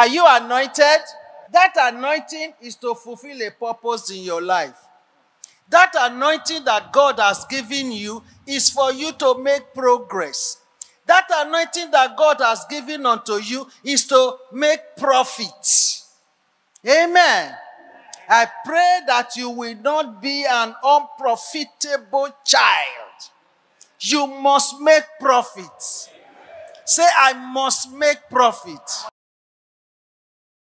Are you anointed? That anointing is to fulfill a purpose in your life. That anointing that God has given you is for you to make progress. That anointing that God has given unto you is to make profit. Amen. I pray that you will not be an unprofitable child. You must make profit. Say, I must make profit.